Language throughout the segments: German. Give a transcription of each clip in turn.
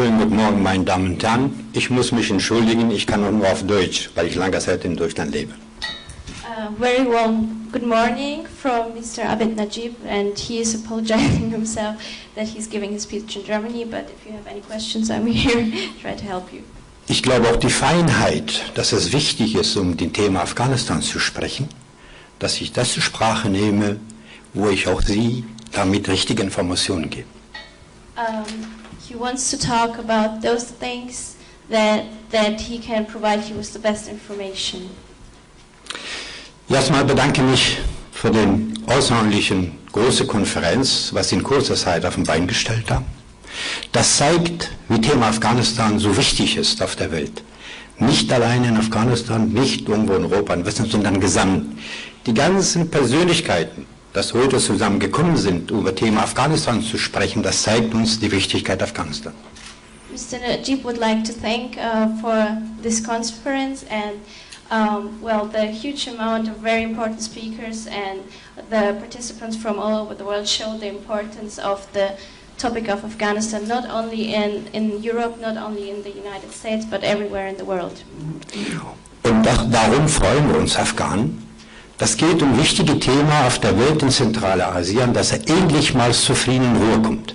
Schönen guten Morgen, meine Damen und Herren. Ich muss mich entschuldigen, ich kann nur auf Deutsch, weil ich lange Zeit in Deutschland lebe. Uh, very warm good morning from Mr. Abed Najib, and he is apologizing himself that he's giving his speech in Germany. But if you have any questions, I'm here try to help you. Ich glaube auch die Feinheit, dass es wichtig ist, um den Thema Afghanistan zu sprechen, dass ich das zur Sprache nehme, wo ich auch Sie damit richtige Informationen gebe. Um, he wants to talk about those things that that he can provide you with the best information. Erstmal bedanke mich für den außerordentlichen große Konferenz, was Sie in kurzer Zeit auf den Bein gestellt haben. Das zeigt, wie Thema Afghanistan so wichtig ist auf der Welt. Nicht allein in Afghanistan, nicht irgendwo in Europa, in Westen, sondern gesamt. Die ganzen Persönlichkeiten, dass heute zusammengekommen sind, über Thema Afghanistan zu sprechen, das zeigt uns die Wichtigkeit Afghanistan. Mr. Najib would like to thank uh, for this conference and um, well the huge amount of very important speakers and the participants from all over the world show the importance of the topic of Afghanistan not only in, in Europe, not only in the United States, but everywhere in the world. Und da, darum freuen wir uns Afghanen. Das geht um wichtige Themen auf der Welt in Zentralasien, dass er endlich mal zur Frieden und Ruhe kommt.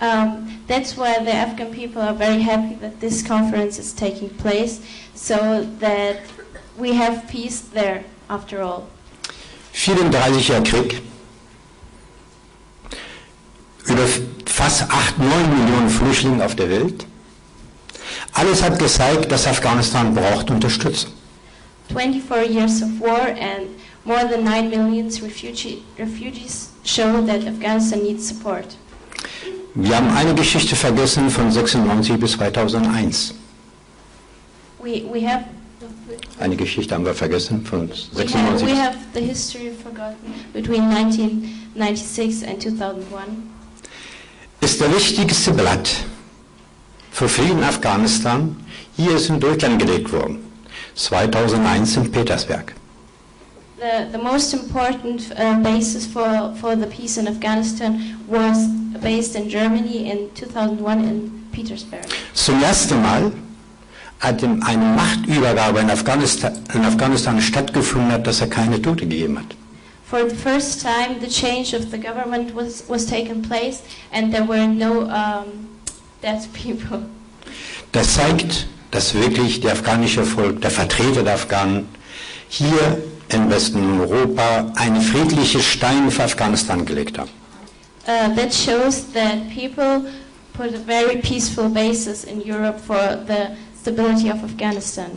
Um, that's why the Afghan people are very happy that this conference is taking place, so that we have peace there after all. 34er Krieg, über fast 8, 9 Millionen Flüchtlinge auf der Welt. Alles hat gezeigt, dass Afghanistan braucht Unterstützung. 24 years of war and more than 9 million refugee, refugees show that Afghanistan needs support. Wir haben eine Geschichte vergessen von 96 bis 2001. We, we have Eine Geschichte haben wir vergessen von we have, 96 we have the history forgotten between 1996 and 2001. ist der wichtigste Blatt für Frieden in Afghanistan. Hier ist in Deutschland gelegt worden. 2001 in Petersberg. The, the most important uh, basis for, for the peace in Afghanistan was based in Germany in 2001 in Petersburg. Zum ersten Mal hat eine Machtübergabe in Afghanistan, in Afghanistan stattgefunden hat, dass er keine Tote gegeben hat. For the first time, the change of the government was, was taken place and there were no um, dead people. Das zeigt, dass wirklich der afghanische Volk, der Vertreter der Afghanen, hier im Westen Europa einen friedlichen Stein für Afghanistan gelegt haben. Uh, that shows that people put a very peaceful basis in Europe for the stability of Afghanistan.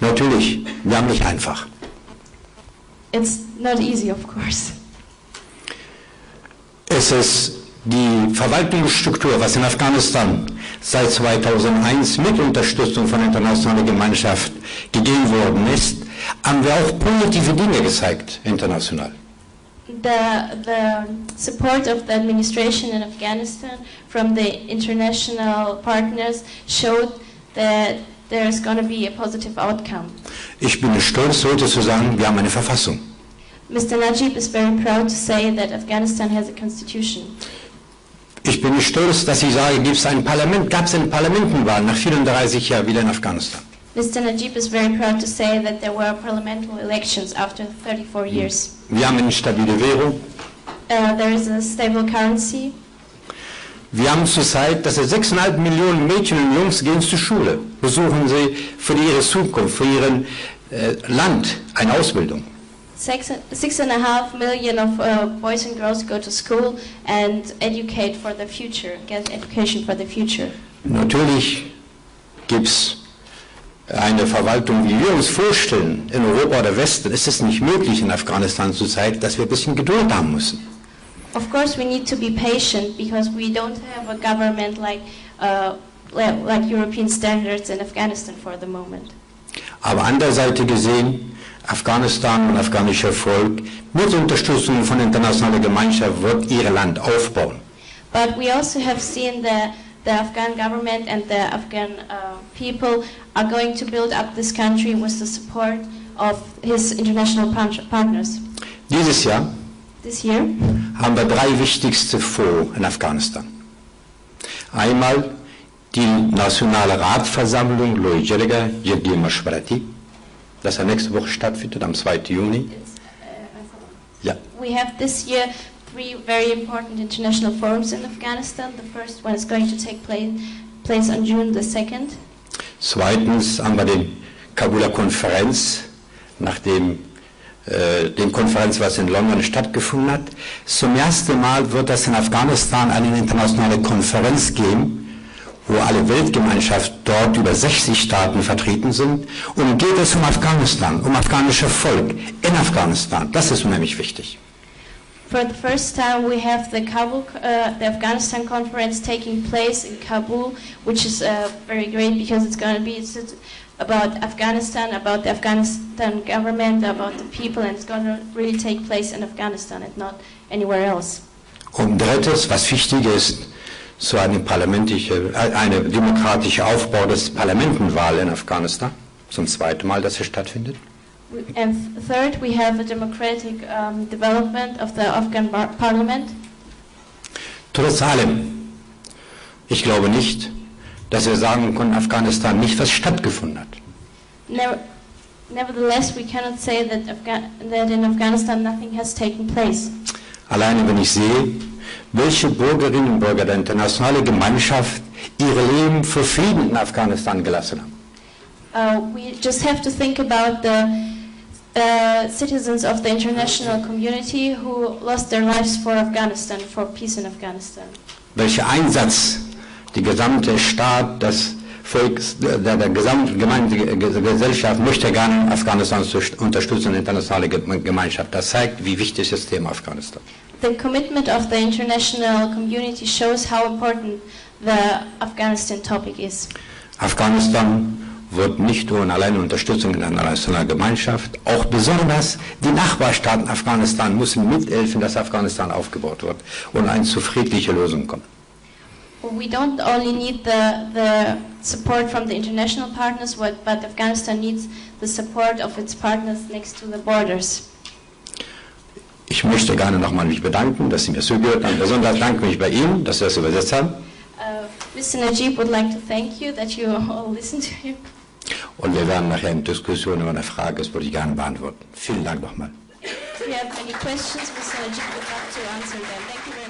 Natürlich, wir haben nicht einfach. It's not easy, of course. Es ist die Verwaltungsstruktur, was in Afghanistan seit 2001 mit Unterstützung von der internationalen Gemeinschaft gegeben worden ist, haben wir auch positive Dinge gezeigt international. The, the support of the administration in Afghanistan from the international partners showed that there's going to be a positive outcome. Ich bin stolz, heute zu sagen, wir haben eine Verfassung. Mr. Najib is very proud to say that Afghanistan has a constitution. Ich bin stolz, dass ich sage, gibt es ein Parlament, gab es eine Parlamentenwahl nach 34 Jahren wieder in Afghanistan. Mr. Najib is very proud to say that there were parliamentary elections after 34 years. Wir haben eine stabile Währung. Uh, there is a stable currency. Wir haben zurzeit, dass es 6,5 Millionen Mädchen und Jungs gehen zur Schule, besuchen sie für ihre Zukunft, für ihr äh, Land eine Ausbildung. Six, six and a half million of uh, boys and girls go to school and educate for the future, get education for the future. Natürlich gibt es eine Verwaltung, wie wir uns vorstellen, in Europa oder Westen, ist es nicht möglich in Afghanistan zurzeit, dass wir ein bisschen Geduld haben müssen. Of course, we need to be patient because we don't have a government like, uh, like, like European standards in Afghanistan for the moment. Aber andererseits gesehen, Afghanistan und afghanischer Volk mit Unterstützung von der internationalen Gemeinschaft wird ihr Land aufbauen. But we also have seen the, the Afghan government and the Afghan uh, people are going to build up this country with the support of his international par- partners. Dieses Jahr This year, haben wir drei wichtigste vor in Afghanistan. Einmal die Nationale Ratversammlung Loy Jelliger Mashwarati, das ja nächste Woche stattfindet, am 2. Juni. Ja. We have this year three very important international forums in Afghanistan. The first one is going to take place, place on June the 2nd. Zweitens haben wir die Kabuler Konferenz, nach dem, äh, dem Konferenz, was in London stattgefunden hat. Zum ersten Mal wird es in Afghanistan eine internationale Konferenz geben, wo alle Weltgemeinschaft dort über 60 Staaten vertreten sind. Und geht es um Afghanistan, um afghanische Volk in Afghanistan. Das ist unheimlich wichtig. For the first time, we have the Kabul, uh, the Afghanistan conference taking place in Kabul, which is uh, very great because it's going to be about Afghanistan, about the Afghanistan government, about the people, and it's going to really take place in Afghanistan and not anywhere else. Und drittes, was wichtig ist, so eine parlamentische, äh, eine demokratische Aufbau des Parlamentenwahl in Afghanistan, zum zweiten Mal, dass sie stattfindet. And th- third, we have a democratic um, development of the Afghan parliament. Trotz allem, ich glaube nicht, dass wir sagen können, Afghanistan nicht was stattgefunden hat. Never, nevertheless, we cannot say that, Afga- that in Afghanistan nothing has taken place. Alleine wenn ich sehe, welche Bürgerinnen und Bürger der internationalen Gemeinschaft ihre Leben für Frieden in Afghanistan gelassen haben. Uh, we just have to think about the uh, citizens of the international community who lost their lives for Afghanistan, for peace in Afghanistan. Welcher Einsatz die gesamte Staat, das Volk, der, der gesamte gemeinte Gesellschaft möchte gerne Afghanistan unterstützen, die internationale Ge- Gemeinschaft. Das zeigt, wie wichtig das Thema Afghanistan. The commitment of the international community shows how important the Afghanistan topic is. Afghanistan wird nicht nur und allein Unterstützung in der internationalen Gemeinschaft, auch besonders die Nachbarstaaten Afghanistan müssen mithelfen, dass Afghanistan aufgebaut wird und eine zu friedliche Lösung kommt. We don't only need the, the support from the international partners, but Afghanistan needs the support of its partners next to the borders. Ich möchte gerne nochmal mich bedanken, dass Sie mir zugehört haben. Besonders danke mich bei Ihnen, dass Sie das übersetzt haben. Uh, Mr. Najib would like to thank you that you all listened to him. Und wir werden nachher in Diskussion über eine Frage, das würde ich gerne beantworten. Vielen Dank nochmal. If you have any questions, Mr. Najib would love to answer them. Thank you very